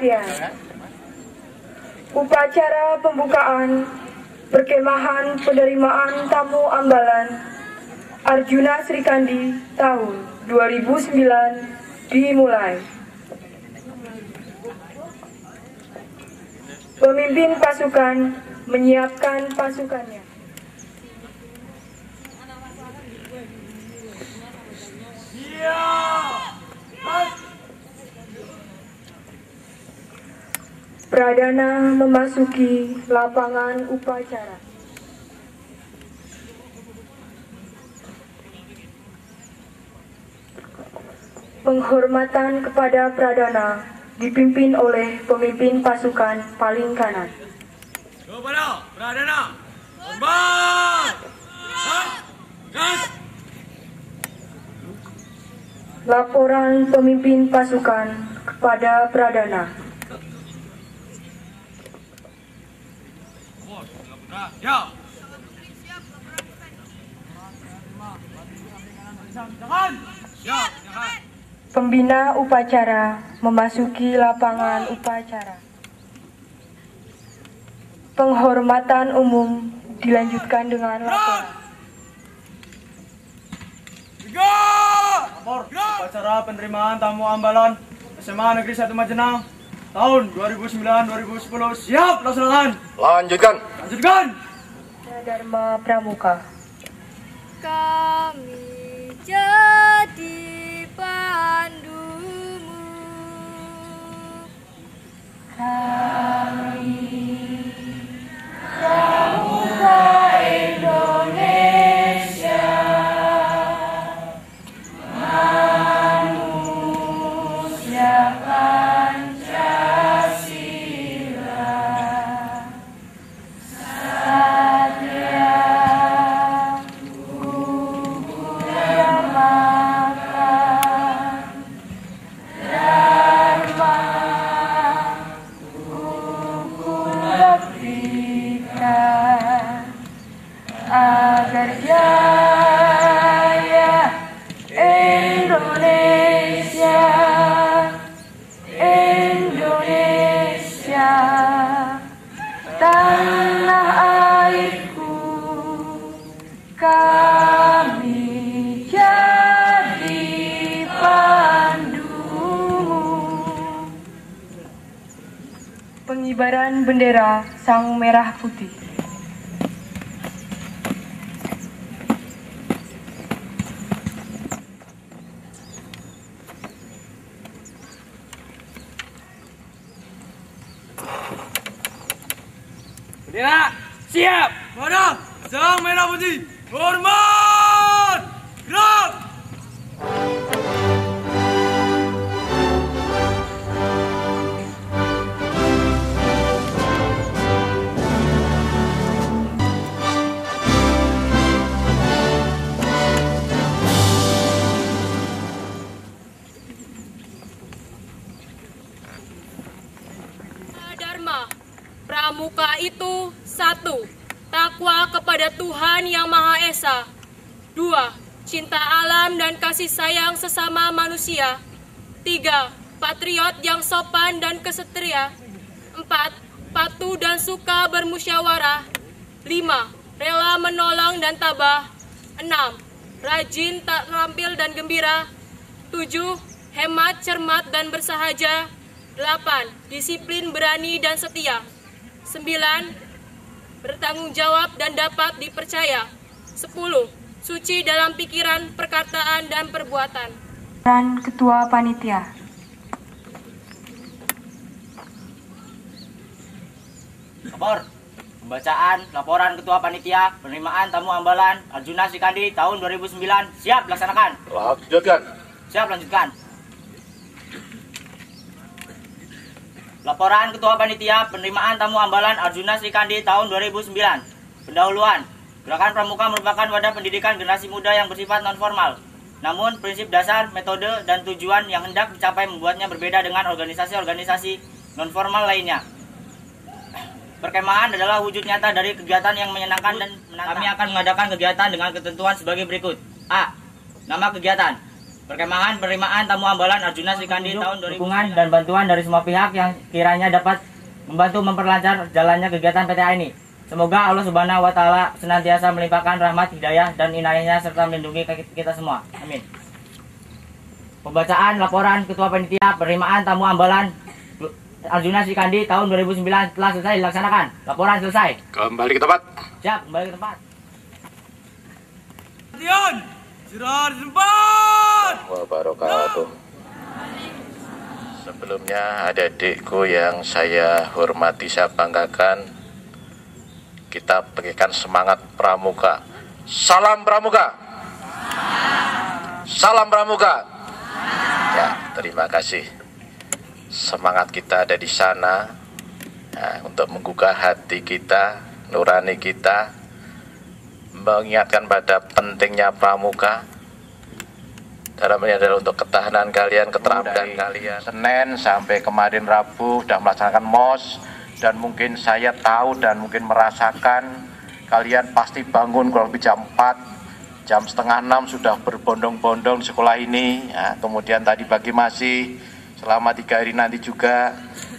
perhatian. Upacara pembukaan perkemahan penerimaan tamu ambalan Arjuna Sri Kandi tahun 2009 dimulai. Pemimpin pasukan menyiapkan pasukannya. Pradana memasuki lapangan upacara. Penghormatan kepada Pradana dipimpin oleh pemimpin pasukan paling kanan. Kepada Pradana! Gas! Laporan pemimpin pasukan kepada Pradana. Ya. Ya! Pembina upacara memasuki lapangan upacara. Penghormatan umum dilanjutkan dengan laporan. Tiga! Lapor upacara penerimaan tamu ambalan SMA Negeri 1 Majenang tahun 2009-2010 siap laksanakan. Lanjutkan. Lanjutkan. Dharma Pramuka. Kami jadi pandumu agar Dua, cinta alam dan kasih sayang sesama manusia. Tiga, patriot yang sopan dan kesetria. Empat, patuh dan suka bermusyawarah. Lima, rela menolong dan tabah. Enam, rajin, tak terampil dan gembira. Tujuh, hemat, cermat, dan bersahaja. Delapan, disiplin, berani, dan setia. Sembilan, bertanggung jawab dan dapat dipercaya. Sepuluh, suci dalam pikiran, perkataan, dan perbuatan. Dan Ketua Panitia. Lapor. Pembacaan laporan Ketua Panitia penerimaan tamu ambalan Arjuna Sikandi tahun 2009. Siap laksanakan. Lanjutkan. Siap lanjutkan. Laporan Ketua Panitia penerimaan tamu ambalan Arjuna Sikandi tahun 2009. Pendahuluan. Gerakan Pramuka merupakan wadah pendidikan generasi muda yang bersifat non formal. Namun prinsip dasar, metode, dan tujuan yang hendak dicapai membuatnya berbeda dengan organisasi-organisasi non formal lainnya. Perkemahan adalah wujud nyata dari kegiatan yang menyenangkan dan menantang. Kami akan mengadakan kegiatan dengan ketentuan sebagai berikut. A. Nama kegiatan. Perkemahan penerimaan tamu ambalan Arjuna Srikandi tahun 2009. Dukungan dan bantuan dari semua pihak yang kiranya dapat membantu memperlancar jalannya kegiatan PTA ini. Semoga Allah Subhanahu wa taala senantiasa melimpahkan rahmat, hidayah dan inayahnya serta melindungi kita semua. Amin. Pembacaan laporan Ketua Panitia penerimaan tamu ambalan Arjuna Sikandi tahun 2009 telah selesai dilaksanakan. Laporan selesai. Kembali ke tempat. Siap, kembali ke tempat. Latihan. Istirahat di tempat. Wabarakatuh. Sebelumnya adik-adikku yang saya hormati, saya banggakan kita berikan semangat pramuka. Salam pramuka. Salam pramuka. Ya, terima kasih. Semangat kita ada di sana ya, untuk menggugah hati kita, nurani kita, mengingatkan pada pentingnya pramuka. Dalam ini adalah untuk ketahanan kalian, keterampilan kalian. Senin sampai kemarin Rabu sudah melaksanakan MOS, dan mungkin saya tahu dan mungkin merasakan kalian pasti bangun kurang lebih jam 4 jam setengah 6 sudah berbondong-bondong sekolah ini. Ya, kemudian tadi pagi masih selama tiga hari nanti juga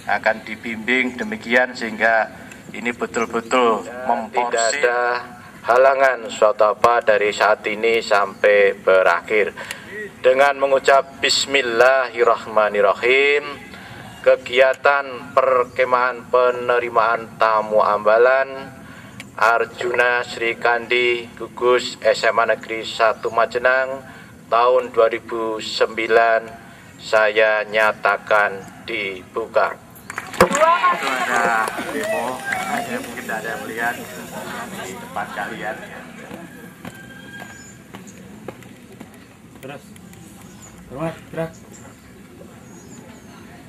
akan dibimbing demikian sehingga ini betul-betul memporsi tidak ada halangan suatu apa dari saat ini sampai berakhir. Dengan mengucap Bismillahirrahmanirrahim kegiatan perkemahan penerimaan tamu ambalan Arjuna Sri Kandi Gugus SMA Negeri 1 Majenang tahun 2009 saya nyatakan dibuka. Itu ada demo, saya mungkin tidak ada melihat di tempat kalian. Terus, terus, terus.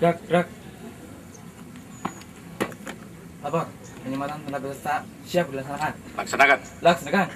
Gerak, gerak. Apa? Penyematan tanda peserta siap dilaksanakan. Laksanakan. Laksanakan.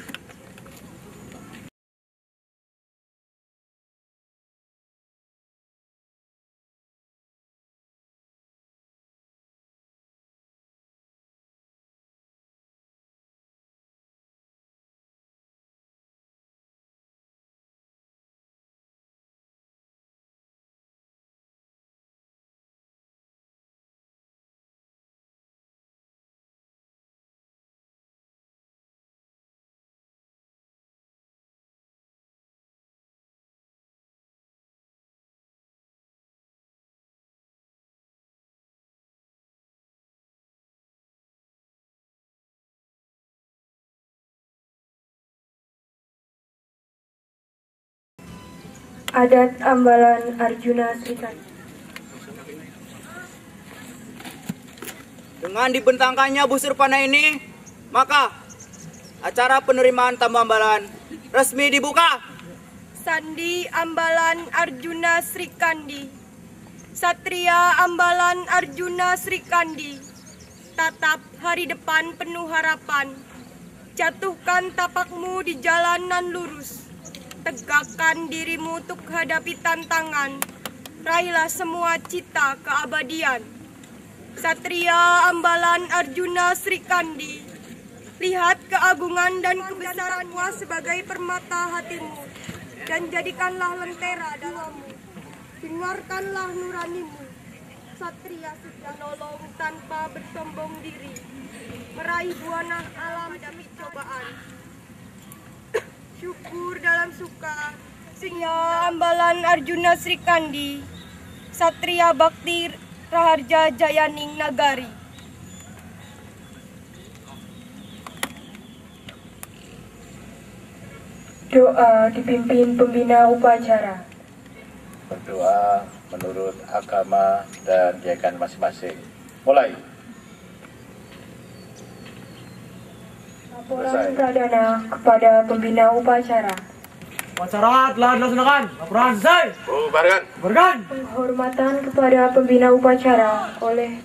Adat Ambalan Arjuna Srikandi. Dengan dibentangkannya busur panah ini, maka acara penerimaan tamu ambalan resmi dibuka. Sandi Ambalan Arjuna Srikandi. Satria Ambalan Arjuna Srikandi. Tatap hari depan penuh harapan. Jatuhkan tapakmu di jalanan lurus. Tegakkan dirimu untuk hadapi tantangan. Raihlah semua cita keabadian. Satria Ambalan Arjuna Srikandi. Lihat keagungan dan kebesaranmu sebagai permata hatimu, dan jadikanlah lentera dalammu. Singarkanlah nuranimu, satria sudah nolong tanpa bersombong diri, meraih buana alam demi cobaan. Syukur dalam suka, Singa Ambalan Arjuna Sri Kandi, Satria Bakti Raharja Jayaning Nagari. Doa dipimpin pembina upacara. Berdoa menurut agama dan keyakinan masing-masing. Mulai. Laporan pradana kepada pembina upacara. Upacara telah dilaksanakan. Laporan selesai. Bubarkan. Bergan. Penghormatan kepada pembina upacara oleh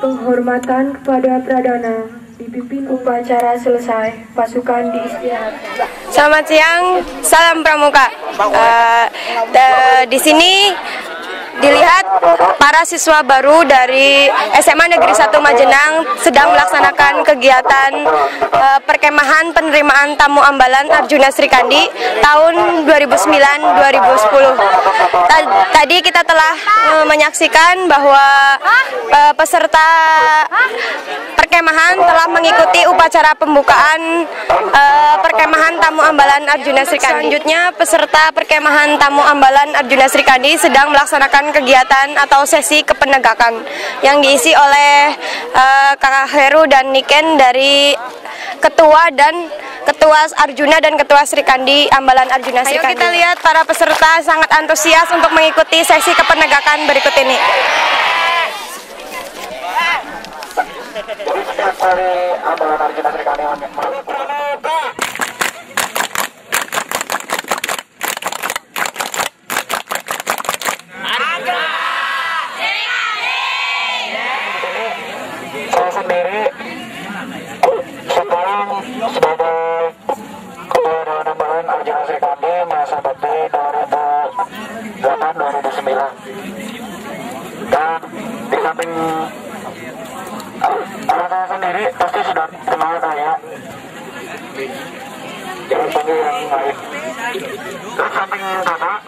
penghormatan kepada pradana dipimpin upacara selesai pasukan diistirahatkan. Selamat siang, salam pramuka. Eh, de- di sini dilihat para siswa baru dari SMA Negeri 1 Majenang sedang melaksanakan kegiatan eh, perkemahan penerimaan tamu ambalan Arjuna Sri Kandi tahun 2009-2010. Ta- Tadi kita telah eh, menyaksikan bahwa eh, peserta perkemahan telah mengikuti upacara pembukaan eh, perkemahan tamu ambalan Arjuna Sri Kandi. Selanjutnya peserta perkemahan tamu ambalan Arjuna Sri Kandi sedang melaksanakan kegiatan atau sesi kepenegakan yang diisi oleh eh, Kakak Heru dan Niken dari ketua dan ketua Arjuna dan ketua Sri Kandi ambalan Arjuna Sri Kandi. Ayo kita lihat para peserta sangat antusias untuk mengikuti sesi kepenegakan berikut ini. saya dan di samping anak saya sendiri pasti sudah saya jangan panggil yang lain terus samping kakak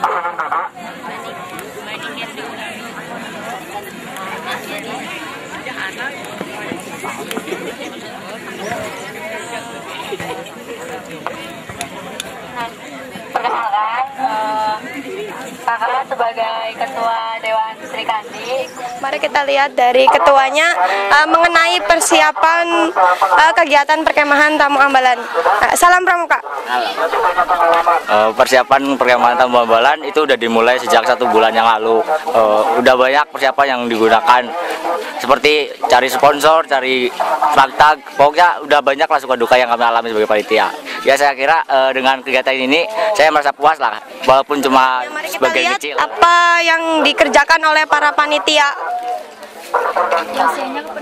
pasangan kakak Perkenalkan, kakak sebagai ketua Dewan Sri Kandi. Mari kita lihat dari ketuanya eh, mengenai persiapan eh, kegiatan perkemahan tamu ambalan. Eh, salam pramuka. Eh, persiapan perkemahan tamu ambalan itu udah dimulai sejak satu bulan yang lalu. Eh, udah banyak persiapan yang digunakan seperti cari sponsor, cari tag pokoknya udah banyak lah suka duka yang kami alami sebagai panitia. Ya saya kira eh, dengan kegiatan ini saya merasa puas lah, walaupun cuma Mari kita sebagai lihat kecil. apa yang dikerjakan oleh para panitia.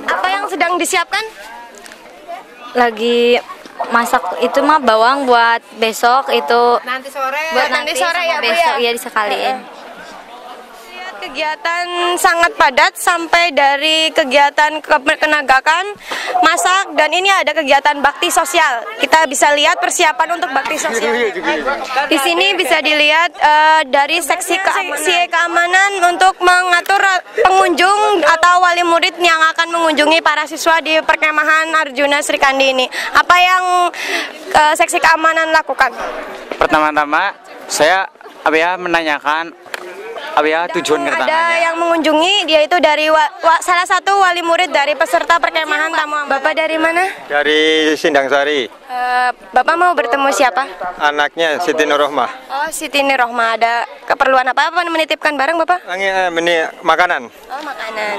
Apa yang sedang disiapkan? Lagi masak itu mah bawang buat besok itu Nanti sore. buat nanti, nanti sore ya, Bu besok ya. ya disekaliin. Lihat kegiatan sangat padat sampai dari kegiatan kepenegakan, masak dan ini ada kegiatan bakti sosial. Kita bisa lihat persiapan untuk bakti sosial. Di sini bisa dilihat eh, dari seksi keamanan. keamanan untuk mengatur pengunjung atau wali murid yang akan mengunjungi para siswa di perkemahan Arjuna Sri Kandi ini. Apa yang eh, seksi keamanan lakukan? Pertama-tama saya apa ya menanyakan apa ya tujuan Ada kedatangannya. yang mengunjungi dia itu dari wa- wa- salah satu wali murid dari peserta perkemahan tamu. Bapak dari mana? Dari Sindang Sari, Eh, Bapak mau bertemu siapa? anaknya Siti Nurrohmah. Oh, Siti Nirohma. Ada keperluan apa? Apa menitipkan barang Bapak? Ini eh, ini makanan. Oh, makanan.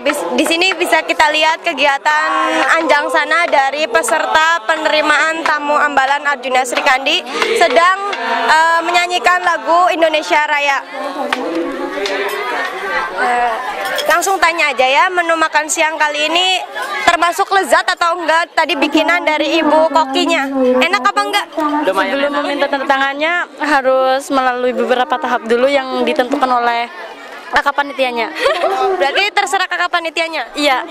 Bis- di sini bisa kita lihat kegiatan anjang sana dari peserta penerimaan tamu ambalan Arjuna Sri Kandi sedang eh, menyanyikan lagu Indonesia Raya. Eh, langsung tanya aja ya, menu makan siang kali ini termasuk lezat atau enggak tadi bikinan dari ibu kokinya. Enak apa enggak? Sebelum meminta tanda tangannya harus melalui beberapa tahap dulu yang ditentukan oleh kakak panitianya. Berarti terserah kakak panitianya? Iya.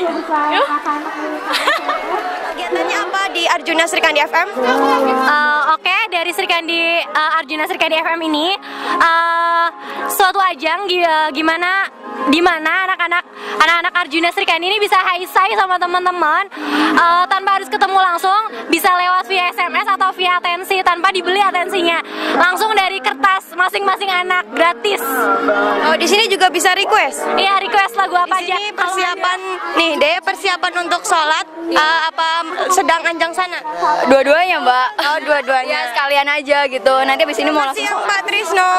Kegiatannya apa di Arjuna Srikandi FM? Eh, Oke, dari Srikandi eh, Arjuna Srikandi FM ini eh, suatu ajang gi- gimana di mana anak-anak anak-anak Arjuna Srikandi ini bisa hai-sai sama teman-teman eh, tanpa harus ketemu langsung, bisa lewat via SMS atau via atensi tanpa dibeli atensinya. Langsung dari kertas masing-masing anak gratis. Oh, di sini juga bisa request? Iya, request lagu apa di aja. sini persiapan nih, deh persiapan untuk sholat eh, apa sedang anjang sana? Dua-duanya, Mbak. Oh, dua-duanya. Ya, sekalian aja gitu. Nanti habis ini mau langsung siang sholat. Pak Trisno.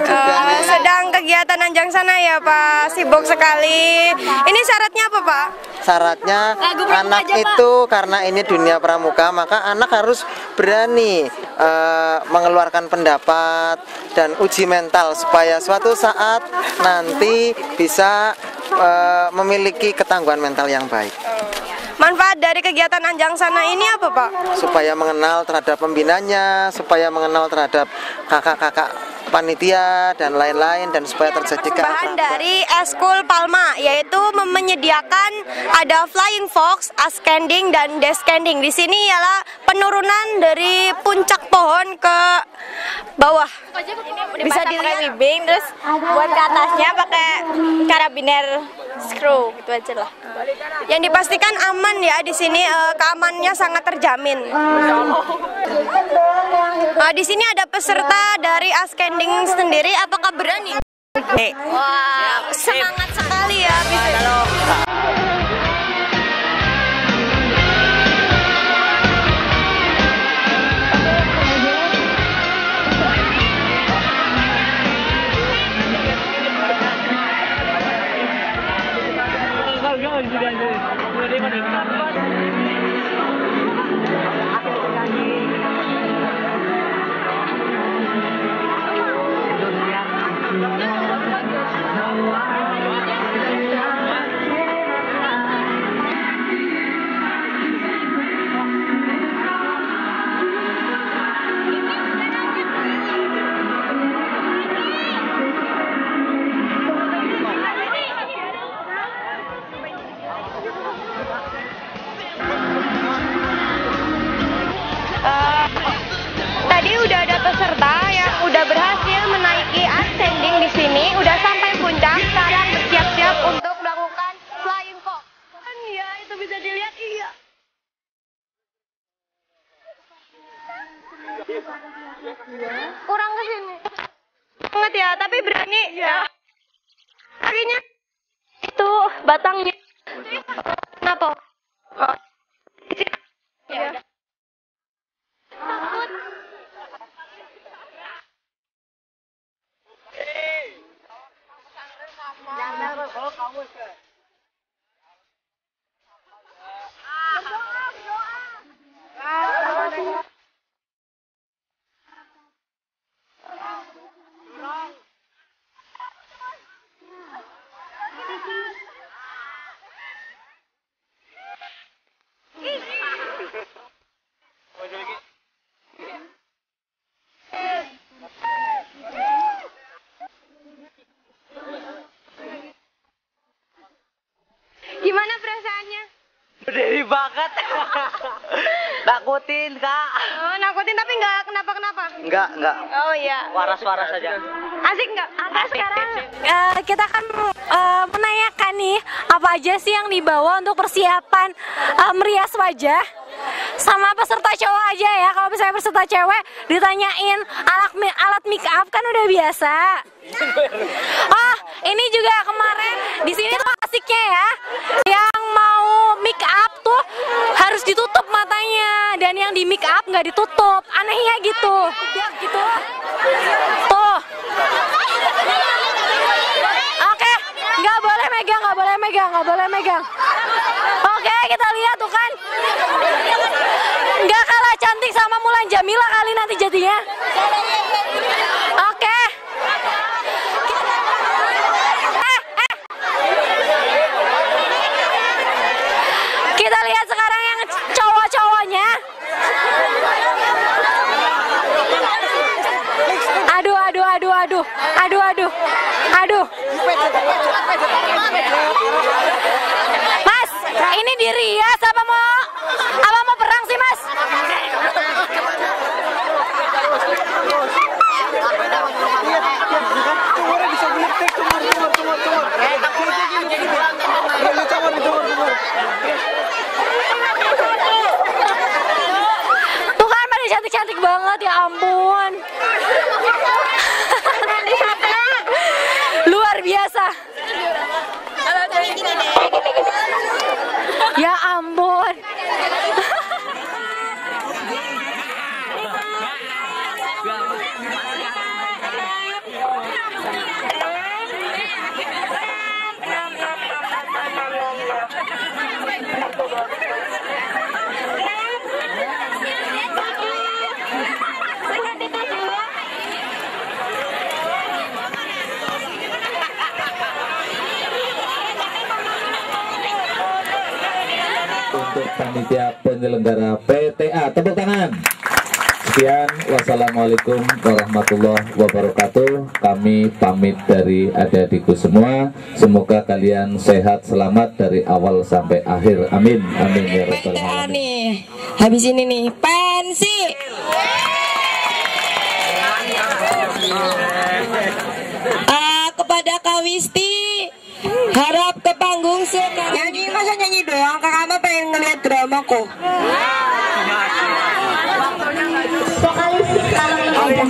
juga, Eh, nih. sedang kegiatan anjang sana ya Pak, sibuk sekali. Ini syaratnya apa Pak? Syaratnya anak aja, Pak. itu karena ini dunia pramuka maka anak harus berani eh, mengeluarkan pendapat dan uji mental supaya suatu saat nanti bisa eh, memiliki ketangguhan mental yang baik Manfaat dari kegiatan anjang sana ini apa Pak? supaya mengenal terhadap pembinanya supaya mengenal terhadap kakak-kakak panitia dan lain-lain dan supaya terjadi Bahan dari Eskul Palma yaitu menyediakan ada flying fox, ascending dan descending. Di sini ialah penurunan dari puncak pohon ke bawah. Bisa wibing terus buat ke atasnya pakai karabiner screw gitu aja lah. Yang dipastikan aman ya di sini eh, keamanannya sangat terjamin. Nah, di sini ada peserta dari ascending sendiri. Apakah berani? Wah, semangat sekali ya. Bisa. Gimana perasaannya? Berdiri banget. Nakutin, Kak. Oh, nakutin tapi nggak kenapa-kenapa. Enggak, enggak. Oh iya. Waras-waras saja. Asik nggak? Apa sekarang? Eh, kita akan eh, menanyakan nih apa aja sih yang dibawa untuk persiapan eh, merias wajah sama peserta cowok aja ya kalau misalnya peserta cewek ditanyain alat alat make up kan udah biasa oh ini juga kemarin di sini tuh asiknya ya yang mau make up tuh harus ditutup matanya dan yang di make up nggak ditutup anehnya gitu gitu tuh Oke, nggak boleh megang, nggak boleh megang, nggak boleh megang. Oke, kita lihat tuh kan. Nggak kalah cantik sama Mulan Jamila kali nanti jadinya. Oke. aduh, aduh. Mas, ini dirias apa mau apa mau perang sih mas? Tuh kan pada cantik-cantik banget ya ampun. Luar biasa. Ya ampun. untuk panitia penyelenggara PTA. Tepuk tangan. Sekian, wassalamualaikum warahmatullahi wabarakatuh. Kami pamit dari adik-adikku semua. Semoga kalian sehat selamat dari awal sampai akhir. Amin. Amin ya rabbal alamin. nih habis ini nih pensi Ah, kepada Kawisti harap ke panggung semua nyanyi masa nyanyi doang kakak mah pengen ngeliat drama kok Kali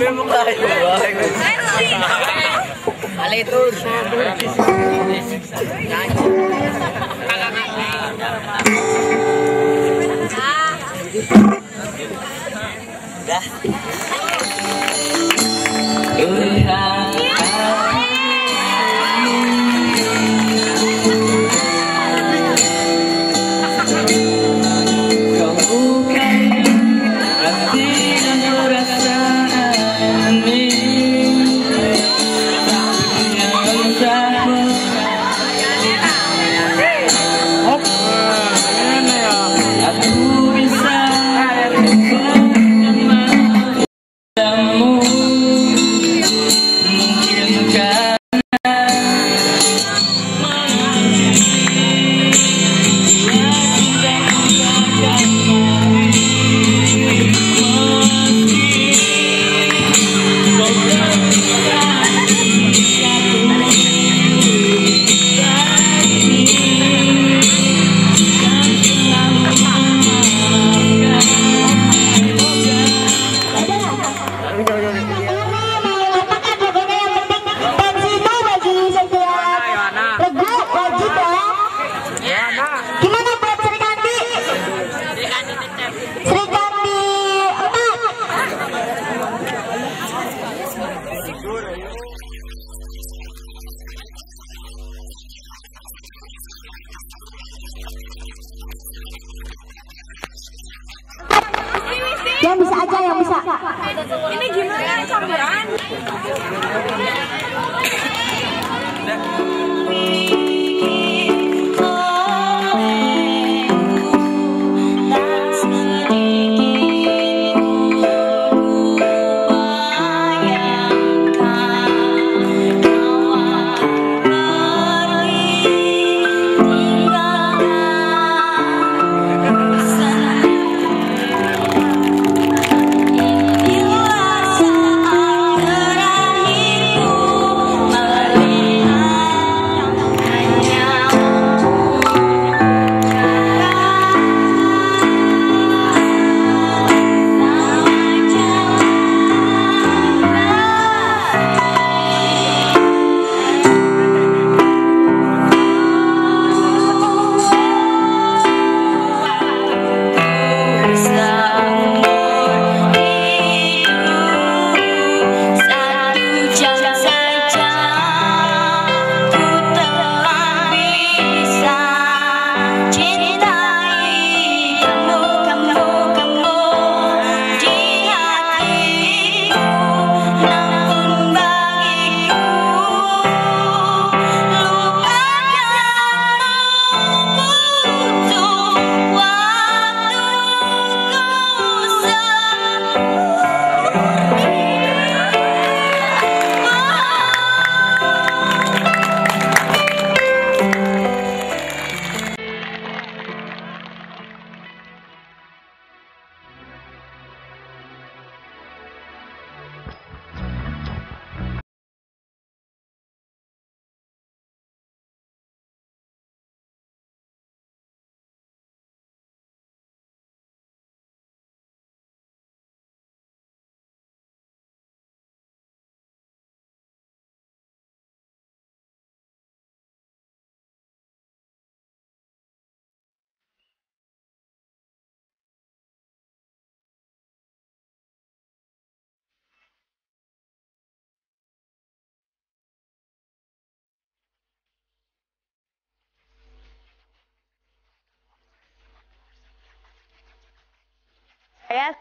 saya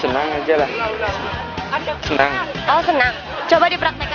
Senang aja lah. Senang. Oh senang. Coba dipraktek.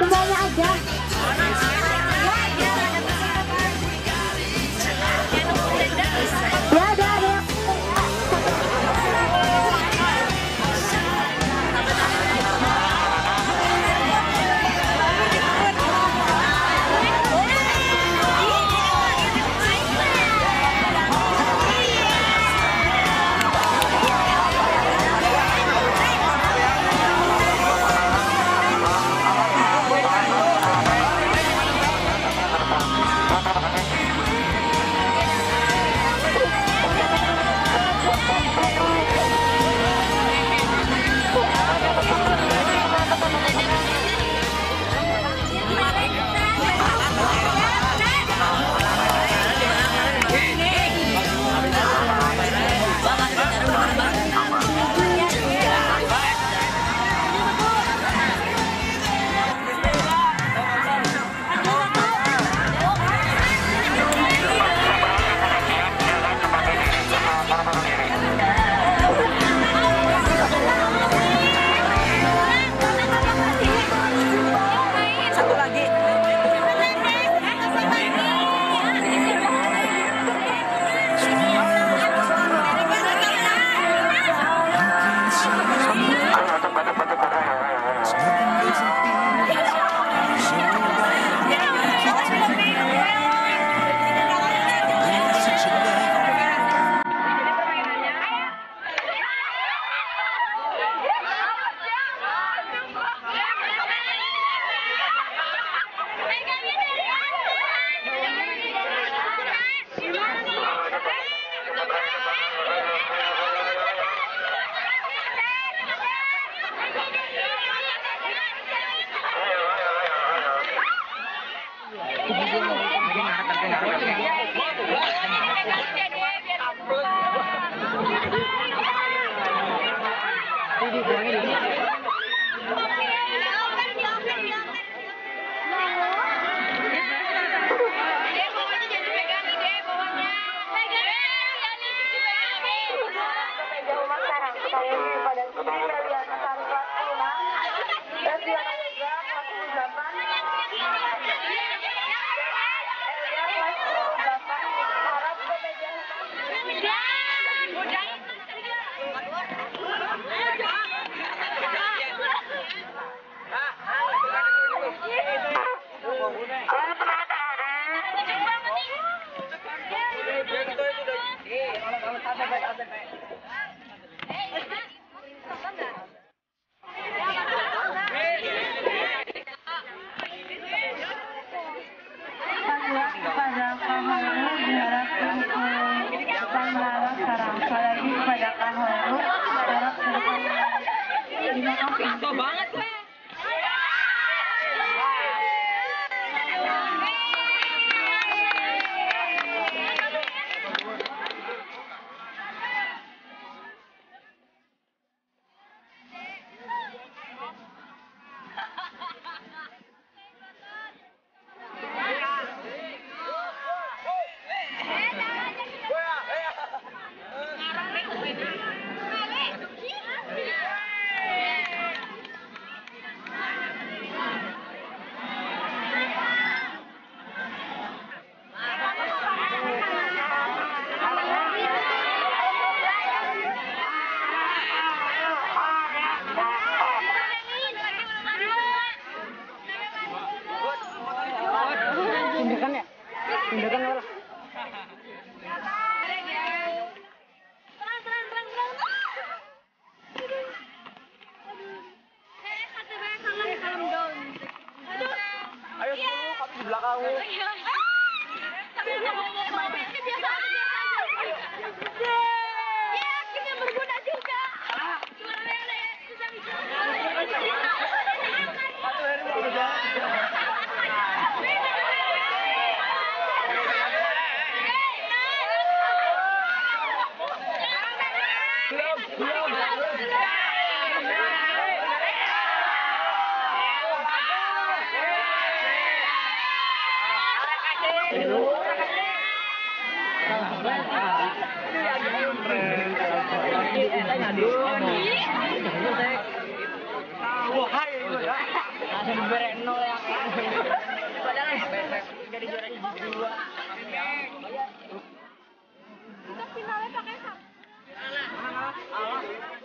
Kemana aja. Other way. Blaka mo. Sabi mo, diun. Wahai itu dari juara. Kita finalnya pakai apa Allah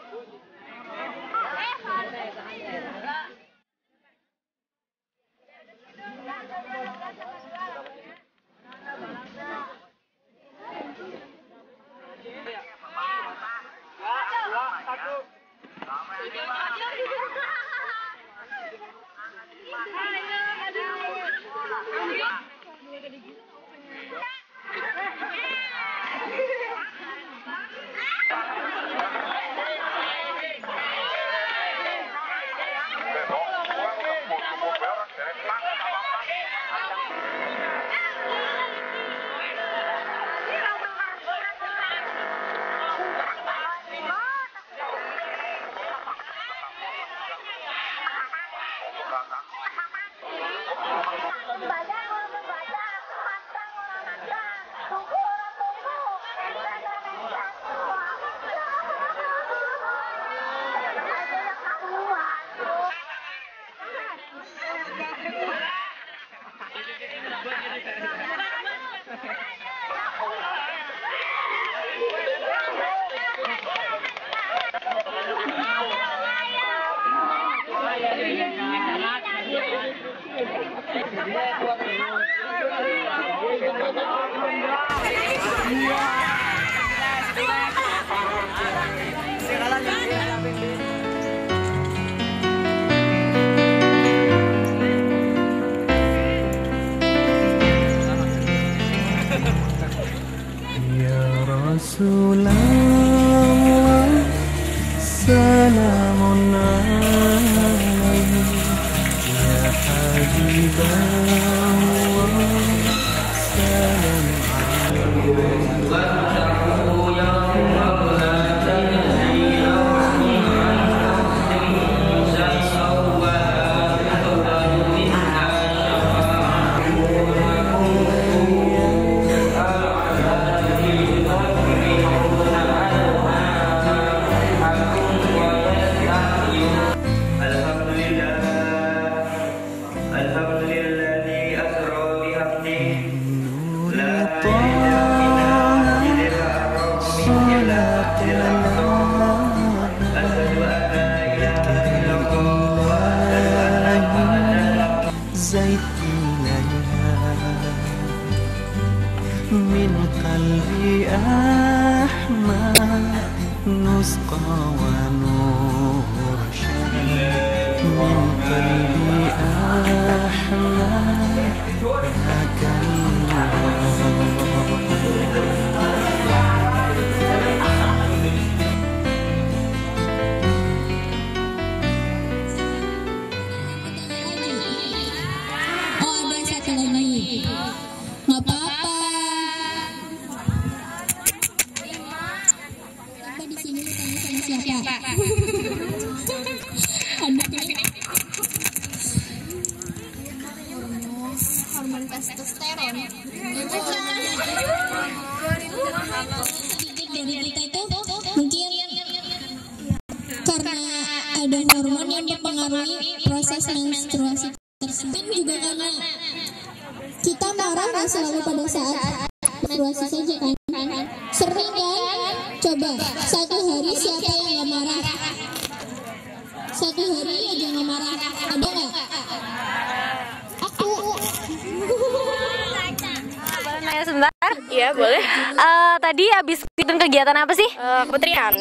tadi habis kegiatan kegiatan apa sih? Uh, keputrian.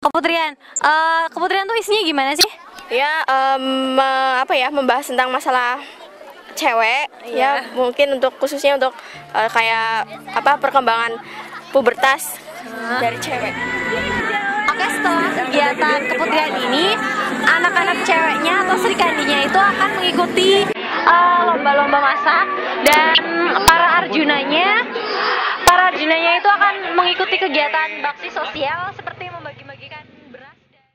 Keputrian. Uh, keputrian tuh isinya gimana sih? Ya um, apa ya membahas tentang masalah cewek yeah. ya iya. mungkin untuk khususnya untuk uh, kayak apa perkembangan pubertas uh. dari cewek. Oke setelah kegiatan keputrian ini anak-anak ceweknya atau serikandinya itu akan mengikuti lomba-lomba uh, masak dan para arjunanya para itu akan mengikuti kegiatan bakti sosial seperti membagi-bagikan beras dan...